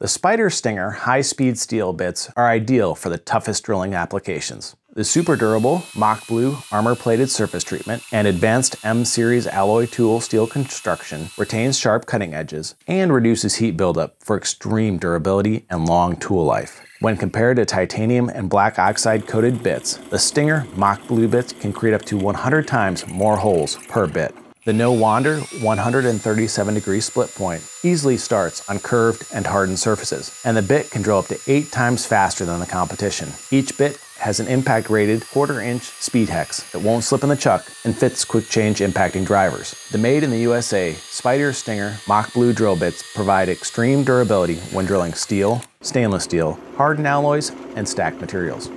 The Spyder Stinger high-speed steel bits are ideal for the toughest drilling applications. The super durable Mach Blue armor-plated surface treatment and advanced M-Series alloy tool steel construction retains sharp cutting edges and reduces heat buildup for extreme durability and long tool life. When compared to titanium and black oxide coated bits, the Stinger Mach Blue bits can create up to 100 times more holes per bit. The No Wander 137 degree split point easily starts on curved and hardened surfaces, and the bit can drill up to 8 times faster than the competition. Each bit has an impact rated quarter inch speed hex that won't slip in the chuck and fits quick change impacting drivers. The made in the USA Spyder Stinger Mach Blue drill bits provide extreme durability when drilling steel, stainless steel, hardened alloys, and stacked materials.